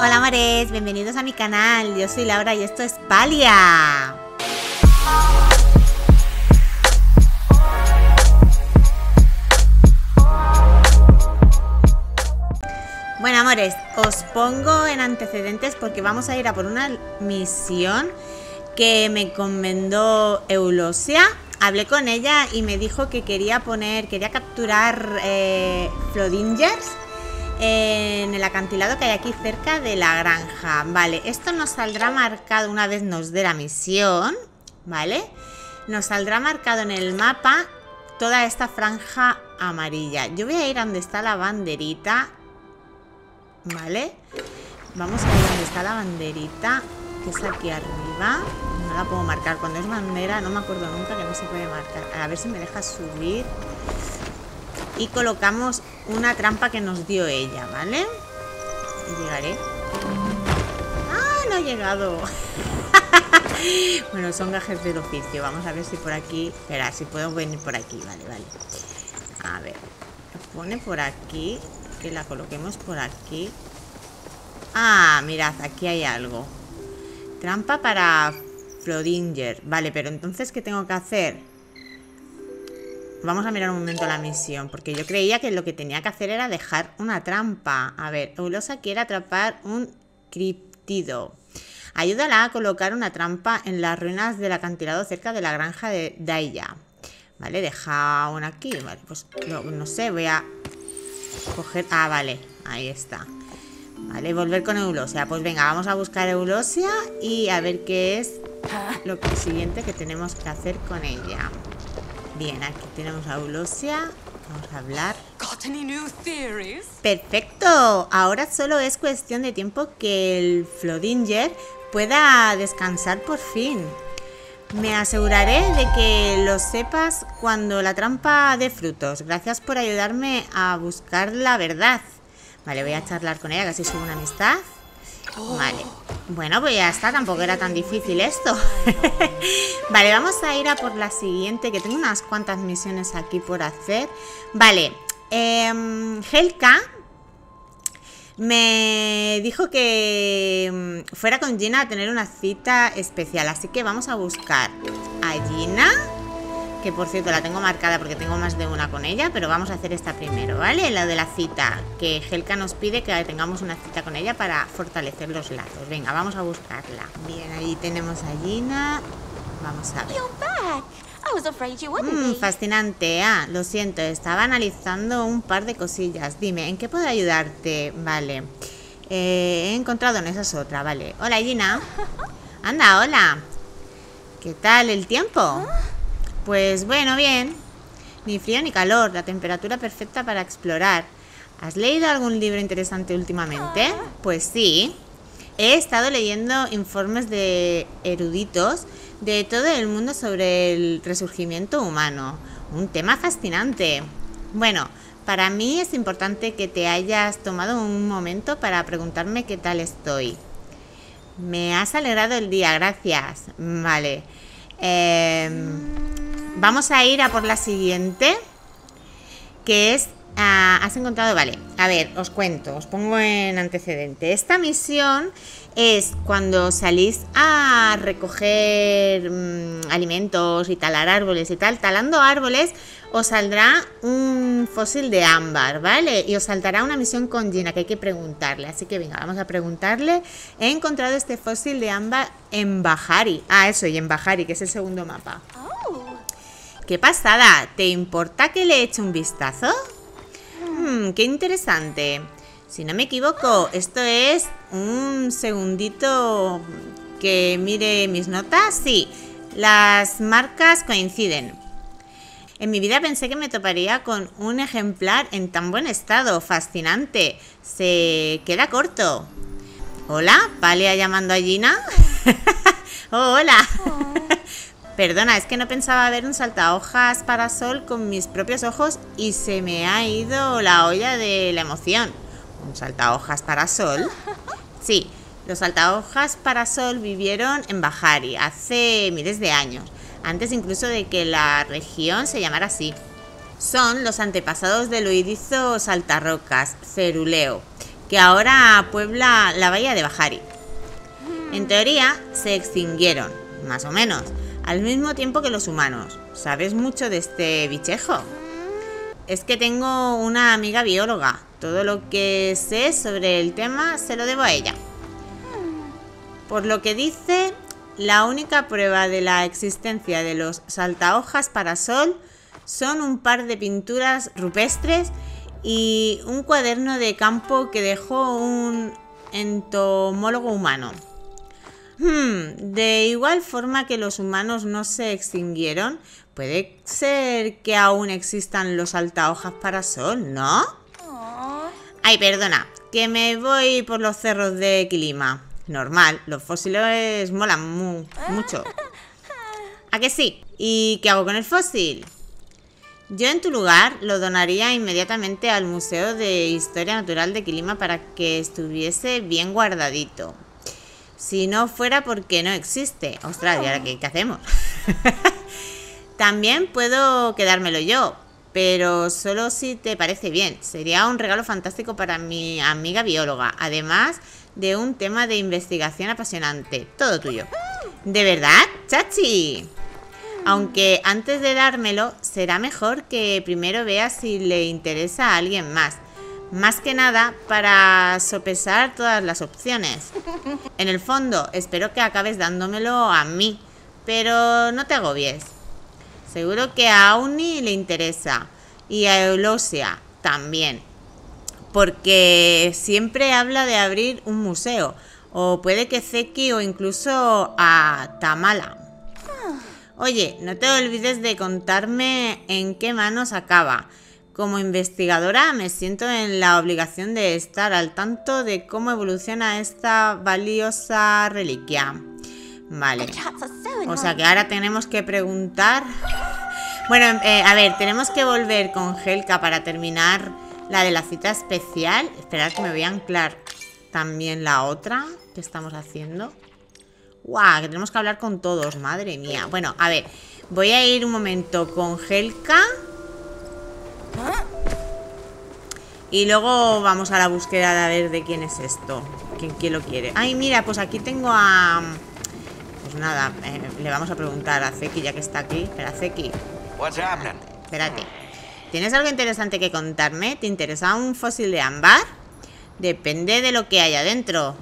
Hola amores, bienvenidos a mi canal. Yo soy Laura y esto es Palia. Bueno amores, os pongo en antecedentes porque vamos a ir a por una misión que me encomendó Eulosia. Hablé con ella y me dijo que quería poner, quería capturar eh, Flodingers en el acantilado que hay aquí cerca de la granja. Vale, esto nos saldrá marcado una vez nos dé la misión, ¿vale? Nos saldrá marcado en el mapa toda esta franja amarilla. Yo voy a ir a donde está la banderita, ¿vale? Vamos a ver dónde está la banderita, que es aquí arriba. No la puedo marcar. Cuando es bandera, no me acuerdo nunca que no se puede marcar. A ver si me deja subir y colocamos una trampa que nos dio ella, ¿vale? Llegaré. ¡Ah! No ha llegado. bueno, son gajes del oficio. Vamos a ver si por aquí... Espera, si puedo venir por aquí. Vale, vale. A ver. Pone por aquí. Que la coloquemos por aquí. Ah, mirad, aquí hay algo. Trampa para Flodinger. Vale, pero entonces, ¿qué tengo que hacer? Vamos a mirar un momento la misión, porque yo creía que lo que tenía que hacer era dejar una trampa. A ver, Eulosa quiere atrapar un criptido. Ayúdala a colocar una trampa en las ruinas del acantilado cerca de la granja de Daya. Vale, deja una aquí. Vale, pues no, sé, voy a coger... Ah, vale, ahí está. Vale, volver con Eulosia. Pues venga, vamos a buscar Eulosia y a ver qué es lo siguiente que tenemos que hacer con ella. Bien, aquí tenemos a Eulosia. Vamos a hablar. Perfecto. Ahora solo es cuestión de tiempo que el Flodinger pueda descansar por fin. Me aseguraré de que lo sepas cuando la trampa dé frutos. Gracias por ayudarme a buscar la verdad. Vale, voy a charlar con ella, casi subo una amistad. Vale. Bueno, pues ya está, tampoco era tan difícil esto. vale, vamos a ir a por la siguiente, que tengo unas cuantas misiones aquí por hacer. Vale, eh, Helka me dijo que em, fuera con Gina a tener una cita especial, así que vamos a buscar a Gina que por cierto la tengo marcada porque tengo más de una con ella, pero vamos a hacer esta primero, ¿vale? La de la cita, que Helka nos pide que tengamos una cita con ella para fortalecer los lazos. Venga, vamos a buscarla. Bien, ahí tenemos a Gina. Vamos a ver. Mm, fascinante, ah, lo siento, estaba analizando un par de cosillas. Dime, ¿en qué puedo ayudarte? Vale. Eh, he encontrado, en esa es otra, vale. Hola, Gina. Anda, hola. ¿Qué tal el tiempo? Pues bueno, bien. Ni frío ni calor, la temperatura perfecta para explorar. ¿Has leído algún libro interesante últimamente? Pues sí. He estado leyendo informes de eruditos de todo el mundo sobre el resurgimiento humano. Un tema fascinante. Bueno, para mí es importante que te hayas tomado un momento para preguntarme qué tal estoy. Me has alegrado el día, gracias. Vale. Eh, Vamos a ir a por la siguiente, que es... Ah, has encontrado, vale, a ver, os cuento, os pongo en antecedente. Esta misión es cuando salís a recoger mm, alimentos y talar árboles y tal, talando árboles os saldrá un fósil de ámbar, ¿vale? Y os saltará una misión con Gina que hay que preguntarle. Así que venga, vamos a preguntarle. He encontrado este fósil de ámbar en Bajari. Ah, eso, y en Bajari, que es el segundo mapa. ¡Qué pasada! ¿Te importa que le eche un vistazo? Hmm, ¡Qué interesante! Si no me equivoco, esto es un segundito que mire mis notas. Sí, las marcas coinciden. En mi vida pensé que me toparía con un ejemplar en tan buen estado. Fascinante. Se queda corto. Hola, Palia llamando a Gina. oh, hola. Perdona, es que no pensaba ver un saltahojas para sol con mis propios ojos y se me ha ido la olla de la emoción. ¿Un saltahojas para sol? Sí, los saltahojas para sol vivieron en Bajari hace miles de años, antes incluso de que la región se llamara así. Son los antepasados del oidizo saltarrocas, ceruleo, que ahora puebla la bahía de Bajari. En teoría, se extinguieron, más o menos, al mismo tiempo que los humanos. ¿Sabes mucho de este bichejo? Es que tengo una amiga bióloga. Todo lo que sé sobre el tema se lo debo a ella. Por lo que dice, la única prueba de la existencia de los saltahojas para sol son un par de pinturas rupestres y un cuaderno de campo que dejó un entomólogo humano. Hmm, de igual forma que los humanos no se extinguieron, puede ser que aún existan los altahojas para sol, ¿no? Ay, perdona, que me voy por los cerros de Clima. Normal, los fósiles molan mucho. ¿A que sí? ¿Y qué hago con el fósil? Yo en tu lugar lo donaría inmediatamente al Museo de Historia Natural de Quilima para que estuviese bien guardadito. Si no fuera porque no existe. Ostras, ¿y ahora qué, hacemos? También puedo quedármelo yo, pero solo si te parece bien. Sería un regalo fantástico para mi amiga bióloga, además de un tema de investigación apasionante. Todo tuyo. ¿De verdad, chachi? Aunque antes de dármelo, será mejor que primero veas si le interesa a alguien más. Más que nada para sopesar todas las opciones. En el fondo, espero que acabes dándomelo a mí, pero no te agobies. Seguro que a Auni le interesa y a Eulosia también, porque siempre habla de abrir un museo, o puede que Zeki o incluso a Tamala. Oye, no te olvides de contarme en qué manos acaba como investigadora me siento en la obligación de estar al tanto de cómo evoluciona esta valiosa reliquia. Vale. O sea que ahora tenemos que preguntar... Bueno, eh, a ver, tenemos que volver con Helka para terminar la de la cita especial. Esperad que me voy a anclar también la otra que estamos haciendo. ¡Guau! Que tenemos que hablar con todos, madre mía. Bueno, a ver, voy a ir un momento con Helka. Y luego vamos a la búsqueda de a ver de quién es esto. ¿Quién, lo quiere? Ay, mira, pues aquí tengo a... Pues nada, eh, le vamos a preguntar a Zeki ya que está aquí. Espera, Zeki. Espérate. ¿Tienes algo interesante que contarme? ¿Te interesa un fósil de ámbar? Depende de lo que haya dentro.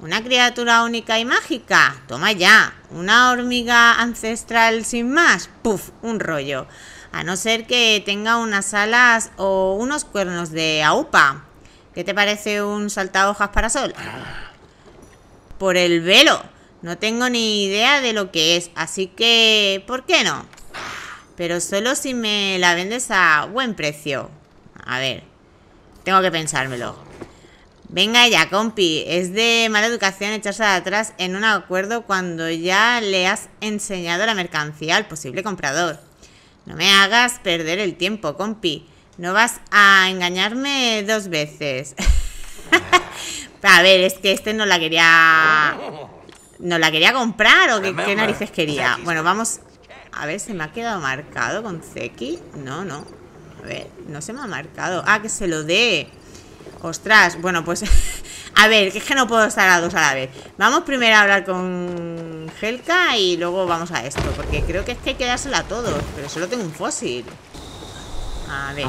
¿Una criatura única y mágica? Toma ya. ¿Una hormiga ancestral sin más? Puf, un rollo a no ser que tenga unas alas o unos cuernos de aupa. ¿Qué te parece un saltahojas para sol? Por el velo. No tengo ni idea de lo que es, así que ¿por qué no? Pero solo si me la vendes a buen precio. A ver, tengo que pensármelo. Venga ya, compi. Es de mala educación echarse de atrás en un acuerdo cuando ya le has enseñado la mercancía al posible comprador. No me hagas perder el tiempo, compi. No vas a engañarme dos veces. a ver, es que este no la quería... ¿No la quería comprar o qué, narices quería? Bueno, vamos... A ver, ¿se me ha quedado marcado con Zeki? No, no. A ver, no se me ha marcado. Ah, que se lo dé. Ostras, bueno, pues... a ver, que es que no puedo estar a dos a la vez. Vamos primero a hablar con Helka y luego vamos a esto. Porque creo que es que hay que dársela a todos. Pero solo tengo un fósil. A ver.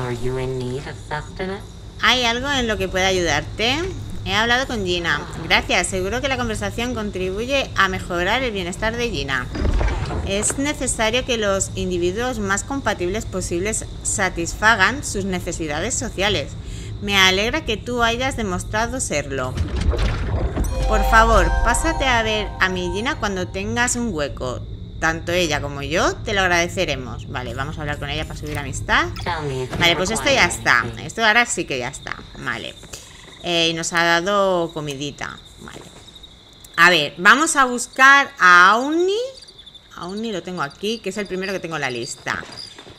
¿Hay algo en lo que pueda ayudarte? He hablado con Gina. Gracias, seguro que la conversación contribuye a mejorar el bienestar de Gina. Es necesario que los individuos más compatibles posibles satisfagan sus necesidades sociales. Me alegra que tú hayas demostrado serlo. Por favor, pásate a ver a mi Gina cuando tengas un hueco. Tanto ella como yo te lo agradeceremos. Vale, vamos a hablar con ella para subir amistad. Vale, pues esto ya está. Esto ahora sí que ya está. Vale. Eh, y nos ha dado comidita. Vale. A ver, vamos a buscar a Auni. Auni lo tengo aquí, que es el primero que tengo en la lista.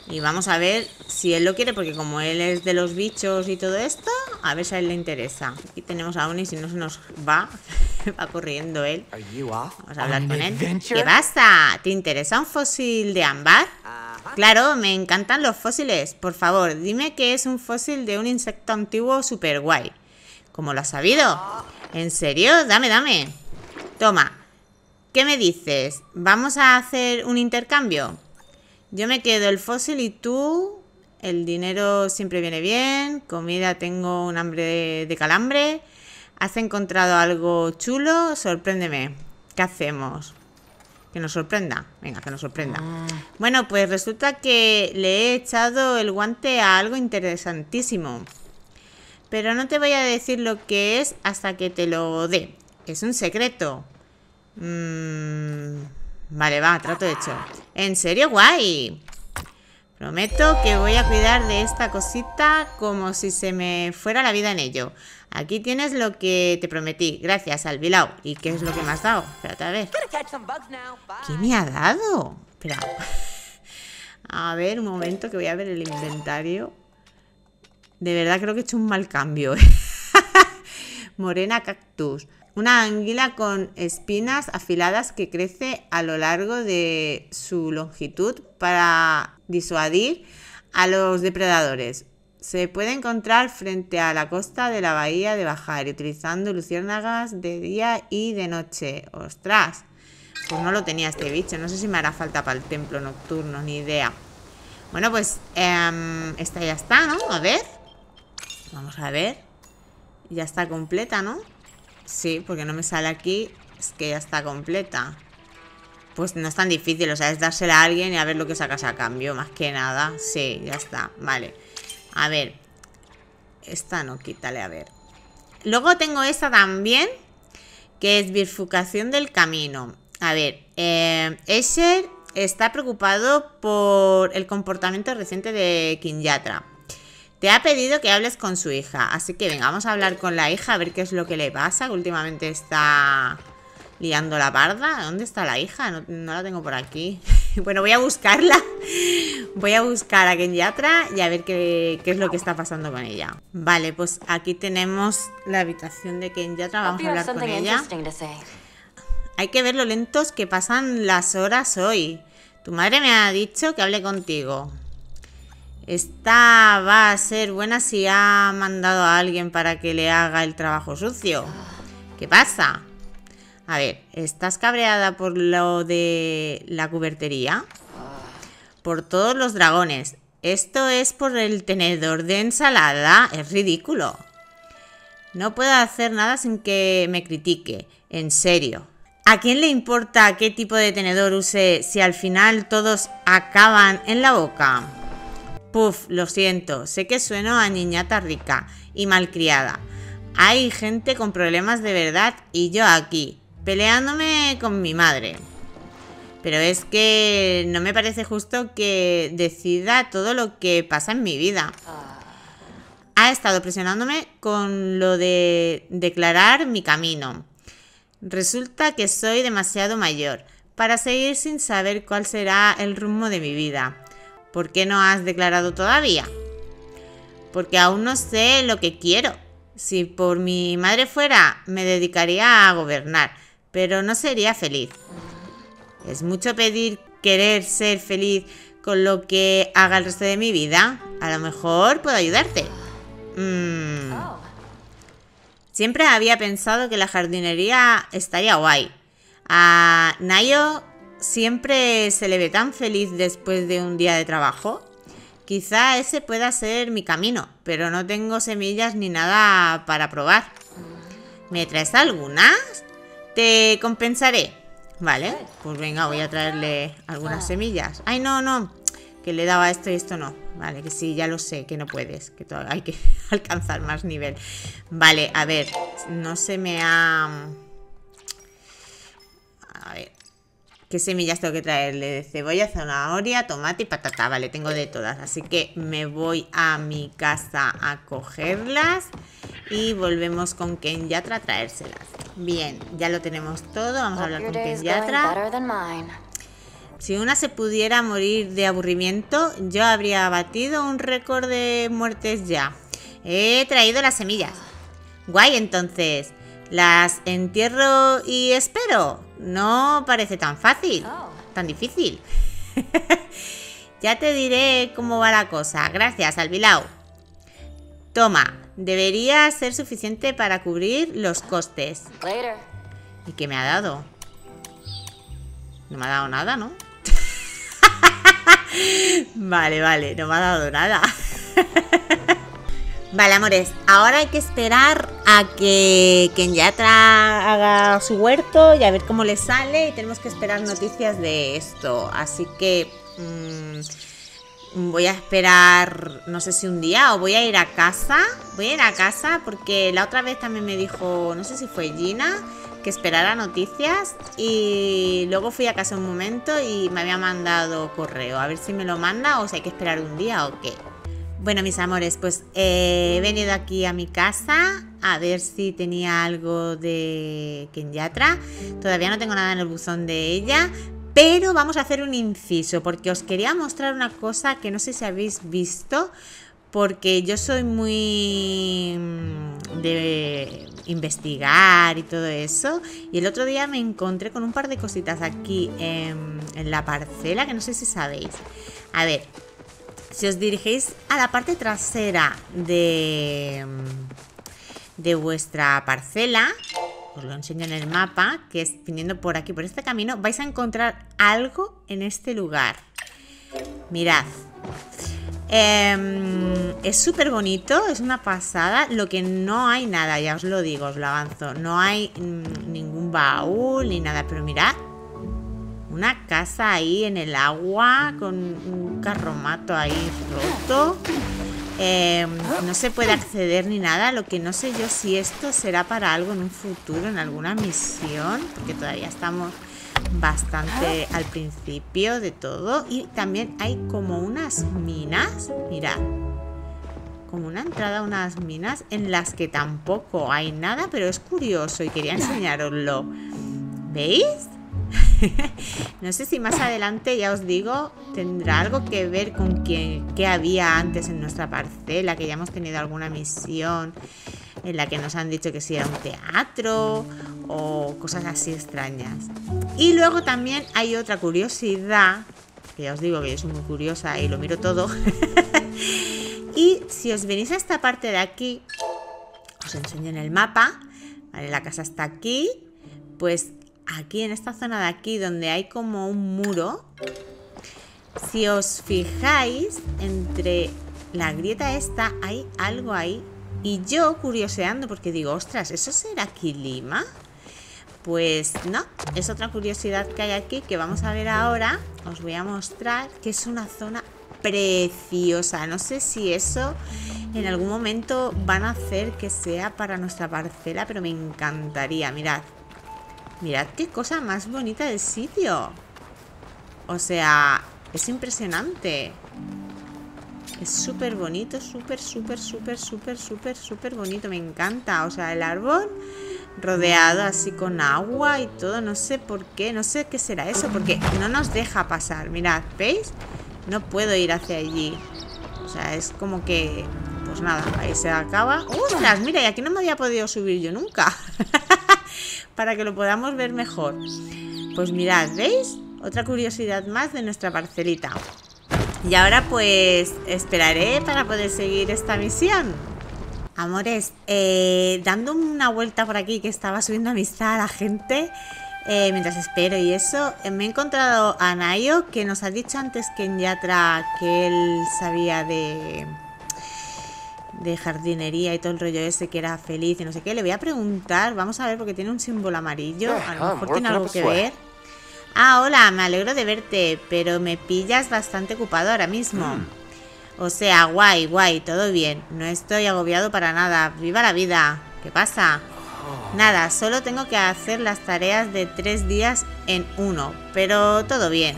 Y vamos a ver si él lo quiere, porque como él es de los bichos y todo esto, a ver si a él le interesa. Aquí tenemos a Uni, si no se nos va, va corriendo él. Vamos a hablar con él. ¿Qué pasa? ¿Te interesa un fósil de ámbar? Claro, me encantan los fósiles. Por favor, dime que es un fósil de un insecto antiguo super guay. ¿Cómo lo has sabido? ¿En serio? Dame, dame. Toma. ¿Qué me dices? ¿Vamos a hacer un intercambio? Yo me quedo el fósil y tú... El dinero siempre viene bien. Comida tengo un hambre de calambre. ¿Has encontrado algo chulo? Sorpréndeme. ¿Qué hacemos? Que nos sorprenda. Venga, que nos sorprenda. Ah. Bueno, pues resulta que le he echado el guante a algo interesantísimo. Pero no te voy a decir lo que es hasta que te lo dé. Es un secreto. Mm, vale, va, trato hecho. ¿En serio? Guay. Prometo que voy a cuidar de esta cosita como si se me fuera la vida en ello. Aquí tienes lo que te prometí. Gracias, Albilao. ¿Y qué es lo que me has dado? Espérate a ver. ¿Qué me ha dado? Espera. A ver, un momento que voy a ver el inventario. De verdad creo que he hecho un mal cambio. ¿eh? Morena cactus. Una anguila con espinas afiladas que crece a lo largo de su longitud para disuadir a los depredadores. Se puede encontrar frente a la costa de la bahía de Bajar, utilizando luciérnagas de día y de noche. ¡Ostras! Pues no lo tenía este bicho. No sé si me hará falta para el templo nocturno, ni idea. Bueno, pues em, esta ya está, ¿no? A ver. Vamos a ver. Ya está completa, ¿no? Sí, porque no me sale aquí. Es que ya está completa. Pues no es tan difícil, o sea, es dársela a alguien y a ver lo que sacas a cambio, más que nada. Sí, ya está, vale. A ver. Esta no, quítale, a ver. Luego tengo esta también, que es bifurcación del camino. A ver, eh, está preocupado por el comportamiento reciente de Kinyatra. Te ha pedido que hables con su hija, así que venga, vamos a hablar con la hija a ver qué es lo que le pasa, que últimamente está liando la parda. ¿Dónde está la hija? No, no la tengo por aquí. bueno, voy a buscarla. Voy a buscar a Kenyatra y a ver qué, qué es lo que está pasando con ella. Vale, pues aquí tenemos la habitación de Kenyatra. Vamos a hablar con ella. Hay que ver lo lentos que pasan las horas hoy. Tu madre me ha dicho que hable contigo. Esta va a ser buena si ha mandado a alguien para que le haga el trabajo sucio. ¿Qué pasa? A ver, ¿estás cabreada por lo de la cubertería? Por todos los dragones. Esto es por el tenedor de ensalada. Es ridículo. No puedo hacer nada sin que me critique. En serio. ¿A quién le importa qué tipo de tenedor use si al final todos acaban en la boca? Puf, lo siento, sé que sueno a niñata rica y malcriada. Hay gente con problemas de verdad y yo aquí, peleándome con mi madre. Pero es que no me parece justo que decida todo lo que pasa en mi vida. Ha estado presionándome con lo de declarar mi camino. Resulta que soy demasiado mayor para seguir sin saber cuál será el rumbo de mi vida. ¿Por qué no has declarado todavía? Porque aún no sé lo que quiero. Si por mi madre fuera, me dedicaría a gobernar, pero no sería feliz. Es mucho pedir querer ser feliz con lo que haga el resto de mi vida. A lo mejor puedo ayudarte. Mm. Siempre había pensado que la jardinería estaría guay. A Nayo siempre se le ve tan feliz después de un día de trabajo. Quizá ese pueda ser mi camino, pero no tengo semillas ni nada para probar. ¿Me traes algunas? Te compensaré. Vale, pues venga, voy a traerle algunas semillas. Ay, no, no, que le daba esto y esto no. Vale, que sí, ya lo sé, que no puedes, que hay que alcanzar más nivel. Vale, a ver, no se me ha... A ver, ¿qué semillas tengo que traerle? Cebolla, zanahoria, tomate y patata. Vale, tengo de todas, así que me voy a mi casa a cogerlas y volvemos con Kenyatra a traérselas. Bien, ya lo tenemos todo, vamos a hablar con mine. Si una se pudiera morir de aburrimiento, yo habría batido un récord de muertes ya. He traído las semillas. Guay, entonces. ¿Las entierro y espero? No parece tan fácil. Oh. Tan difícil. ya te diré cómo va la cosa. Gracias, Albilao. Toma, Debería ser suficiente para cubrir los costes. ¿Y qué me ha dado? No me ha dado nada, ¿no? vale, vale, no me ha dado nada. vale, amores, ahora hay que esperar a que Kenyatra haga su huerto y a ver cómo le sale y tenemos que esperar noticias de esto. Así que mmm, voy a esperar, no sé si un día o voy a ir a casa. Voy a ir a casa porque la otra vez también me dijo, no sé si fue Gina que esperara noticias y luego fui a casa un momento y me había mandado correo. A ver si me lo manda o si hay que esperar un día o qué. Bueno, mis amores, pues he venido aquí a mi casa a ver si tenía algo de Kenyatra. Todavía no tengo nada en el buzón de ella, pero vamos a hacer un inciso porque os quería mostrar una cosa que no sé si habéis visto porque yo soy muy mm, de investigar y todo eso. Y el otro día me encontré con un par de cositas aquí en, la parcela que no sé si sabéis. A ver, si os dirigéis a la parte trasera de, mm, de vuestra parcela, os lo enseño en el mapa, que es viniendo por aquí, por este camino, vais a encontrar algo en este lugar. Mirad. Em, es súper bonito, es una pasada. Lo que no hay nada, ya os lo digo, os lo avanzo. No hay ningún baúl ni nada, pero mirad. Una casa ahí en el agua con un carromato ahí roto. Em, no se puede acceder ni nada. Lo que no sé yo si esto será para algo en un futuro, en alguna misión, porque todavía estamos bastante al principio de todo. Y también hay como unas minas, mirad, como una entrada unas minas en las que tampoco hay nada, pero es curioso y quería enseñaroslo. ¿Veis? no sé si más adelante, ya os digo, tendrá algo que ver con qué, qué había antes en nuestra parcela, que ya hemos tenido alguna misión en la que nos han dicho que si era un teatro o cosas así extrañas. Y luego también hay otra curiosidad, que ya os digo que yo soy muy curiosa y lo miro todo. y si os venís a esta parte de aquí, os enseño en el mapa, ¿vale? La casa está aquí, pues aquí en esta zona de aquí donde hay como un muro, si os fijáis entre la grieta esta hay algo ahí y yo curioseando porque digo, ostras, ¿eso será aquí Lima? Pues no, es otra curiosidad que hay aquí que vamos a ver ahora. Os voy a mostrar que es una zona preciosa. No sé si eso en algún momento van a hacer que sea para nuestra parcela, pero me encantaría. Mirad, mirad qué cosa más bonita del sitio. O sea, es impresionante. Es súper bonito, súper, súper, súper, súper, súper, súper bonito. Me encanta. O sea, el árbol rodeado así con agua y todo. No sé por qué, no sé qué será eso, porque no nos deja pasar. Mirad, ¿veis? No puedo ir hacia allí. O sea, es como que... Pues nada, ahí se acaba. ¡Ostras! Mira, y aquí no me había podido subir yo nunca. Para que lo podamos ver mejor. Pues mirad, ¿veis? Otra curiosidad más de nuestra parcelita. Y ahora pues esperaré para poder seguir esta misión. Amores, eh, dando una vuelta por aquí que estaba subiendo amistad a la gente eh, mientras espero y eso, eh, me he encontrado a Nayo que nos ha dicho antes que en Yatra que él sabía de de jardinería y todo el rollo ese que era feliz y no sé qué. Le voy a preguntar, vamos a ver porque tiene un símbolo amarillo, a lo mejor tiene algo que ver. Ah, hola, me alegro de verte, pero me pillas bastante ocupado ahora mismo. Mm. O sea, guay, guay, todo bien. No estoy agobiado para nada. ¡Viva la vida! ¿Qué pasa? Oh. Nada, solo tengo que hacer las tareas de tres días en uno, pero todo bien.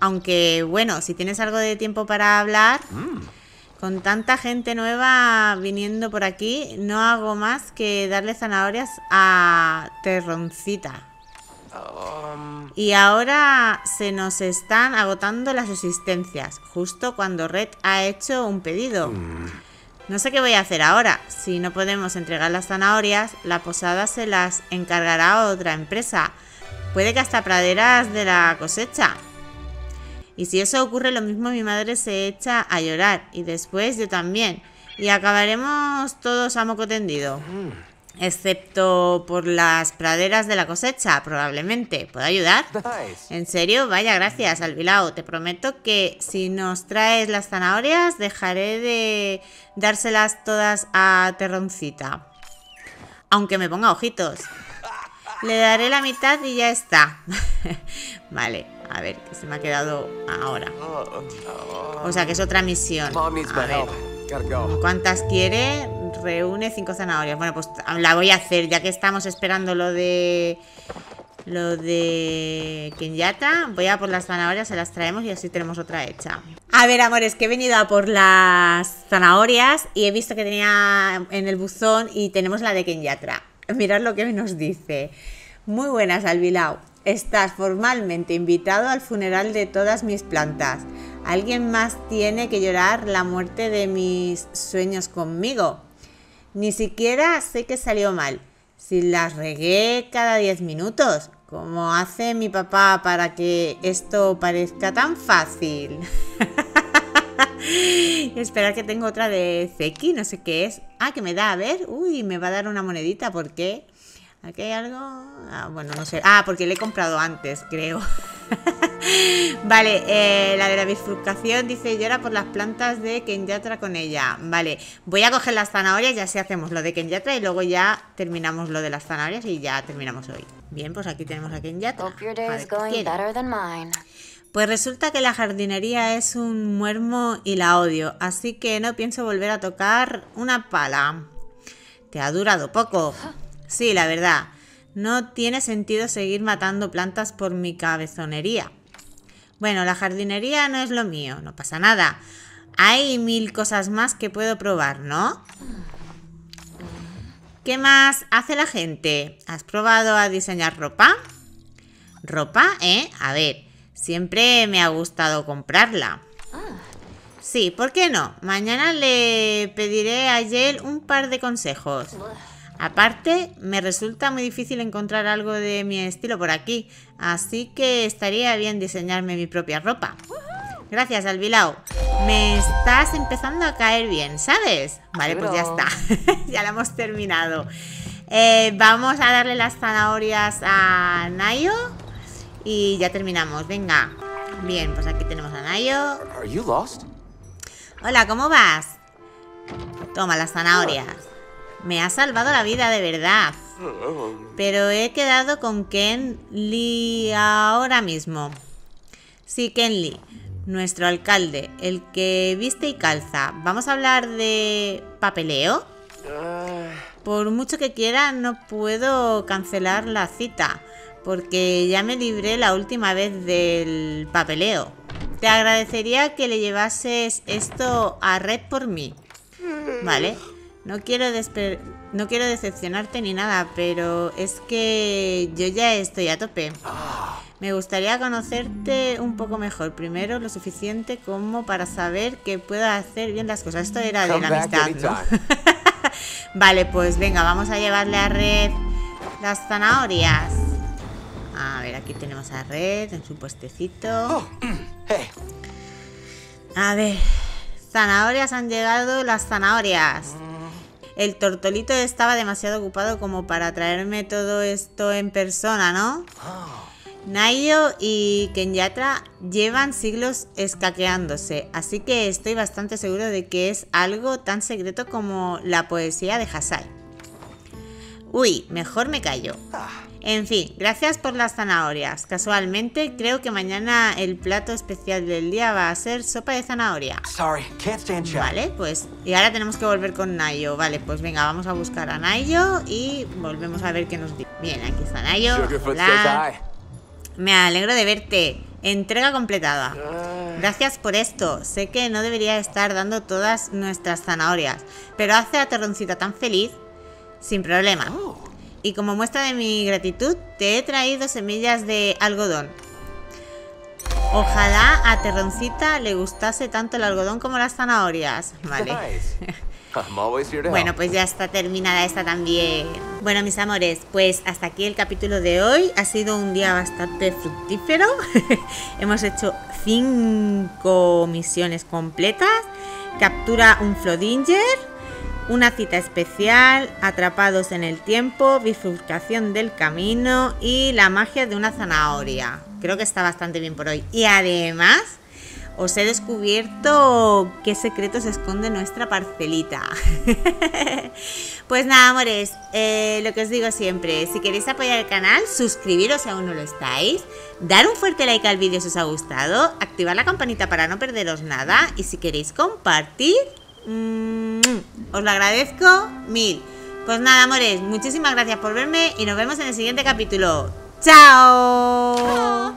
Aunque, bueno, si tienes algo de tiempo para hablar, mm. Con tanta gente nueva viniendo por aquí, no hago más que darle zanahorias a Terroncita. Um, y ahora se nos están agotando las existencias, justo cuando Red ha hecho un pedido. Mm. No sé qué voy a hacer ahora. Si no podemos entregar las zanahorias, la posada se las encargará a otra empresa. Puede que hasta praderas de la cosecha. Y si eso ocurre, lo mismo mi madre se echa a llorar. Y después yo también. y acabaremos todos a moco tendido. Excepto por las praderas de la cosecha, probablemente. ¿Puedo ayudar? ¿En serio? Vaya, gracias, Albilao. Te prometo que si nos traes las zanahorias, dejaré de dárselas todas a Terroncita. Aunque me ponga ojitos. Le daré la mitad y ya está. vale, a ver, que se me ha quedado ahora. O sea, que es otra misión. A ver. ¿Cuántas quiere? Reúne cinco zanahorias. Bueno, pues la voy a hacer, ya que estamos esperando lo de... Lo de Kenyata. Voy a por las zanahorias, se las traemos y así tenemos otra hecha. A ver, amores, que he venido a por las zanahorias y he visto que tenía en el buzón y tenemos la de Kenyatra. Mirad lo que nos dice. Muy buenas, Albilao. Estás formalmente invitado al funeral de todas mis plantas. ¿Alguien más tiene que llorar la muerte de mis sueños conmigo? Ni siquiera sé que salió mal. Si las regué cada 10 minutos, como hace mi papá para que esto parezca tan fácil. Esperar que tengo otra de Zeki, no sé qué es. Ah, que me da, a ver. Uy, me va a dar una monedita, ¿por qué? ¿Aquí hay algo? Ah, bueno, no sé. Ah, porque le he comprado antes, creo. vale, eh, la de la bifurcación dice llora por las plantas de Kenyatra con ella. Vale, voy a coger las zanahorias, ya sí hacemos lo de Kenyatra y luego ya terminamos lo de las zanahorias y ya terminamos hoy. Bien, pues aquí tenemos a Kenyatra. Pues resulta que la jardinería es un muermo y la odio, así que no pienso volver a tocar una pala. Te ha durado poco. Sí, la verdad. No tiene sentido seguir matando plantas por mi cabezonería. Bueno, la jardinería no es lo mío, no pasa nada. Hay mil cosas más que puedo probar, ¿no? ¿Qué más hace la gente? ¿Has probado a diseñar ropa? ¿Ropa? ¿Eh? A ver, siempre me ha gustado comprarla. Sí, ¿por qué no? Mañana le pediré a Yel un par de consejos. Aparte, me resulta muy difícil encontrar algo de mi estilo por aquí, así que estaría bien diseñarme mi propia ropa. Gracias, Albilao. Me estás empezando a caer bien, ¿sabes? Vale, pues ya está. ya la hemos terminado. Eh, vamos a darle las zanahorias a Nayo y ya terminamos. Venga. Bien, pues aquí tenemos a Nayo. Hola, ¿cómo vas? Toma las zanahorias. Me ha salvado la vida de verdad. Pero he quedado con Ken Lee ahora mismo. Sí, Ken Lee, nuestro alcalde, el que viste y calza. ¿Vamos a hablar de papeleo? Por mucho que quiera, no puedo cancelar la cita, porque ya me libré la última vez del papeleo. Te agradecería que le llevases esto a Red por mí. ¿Vale? No quiero, no quiero decepcionarte ni nada, pero es que yo ya estoy a tope. Me gustaría conocerte un poco mejor. Primero, lo suficiente como para saber que puedo hacer bien las cosas. Esto era de la amistad, ¿no? vale, pues venga, vamos a llevarle a Red las zanahorias. A ver, aquí tenemos a Red en su puestecito. Oh, a ver, zanahorias han llegado las zanahorias. El tortolito estaba demasiado ocupado como para traerme todo esto en persona, ¿no? Nayo y Kenyatra llevan siglos escaqueándose, así que estoy bastante seguro de que es algo tan secreto como la poesía de Hasai. Uy, mejor me callo. En fin, gracias por las zanahorias. Casualmente, creo que mañana el plato especial del día va a ser sopa de zanahoria. Vale, pues... Y ahora tenemos que volver con Nayo. Vale, pues venga, vamos a buscar a Nayo y volvemos a ver qué nos dice. Bien, aquí está Nayo. Hola. Me alegro de verte. Entrega completada. Gracias por esto. Sé que no debería estar dando todas nuestras zanahorias, pero hace a Terroncita tan feliz. Sin problema. Y como muestra de mi gratitud, te he traído semillas de algodón. Ojalá a Terroncita le gustase tanto el algodón como las zanahorias. Vale. bueno, pues ya está terminada esta también. Bueno, mis amores, pues hasta aquí el capítulo de hoy. Ha sido un día bastante fructífero. Hemos hecho cinco misiones completas captura un Flodinger, una cita especial, atrapados en el tiempo, bifurcación del camino y la magia de una zanahoria. Creo que está bastante bien por hoy. Y además os he descubierto qué secreto se esconde nuestra parcelita. pues nada, amores, eh, lo que os digo siempre, si queréis apoyar el canal, suscribiros si aún no lo estáis, dar un fuerte like al vídeo si os ha gustado, activar la campanita para no perderos nada y si queréis compartir, mm, os lo agradezco mil. Pues nada, amores, muchísimas gracias por verme y nos vemos en el siguiente capítulo. ¡Chao!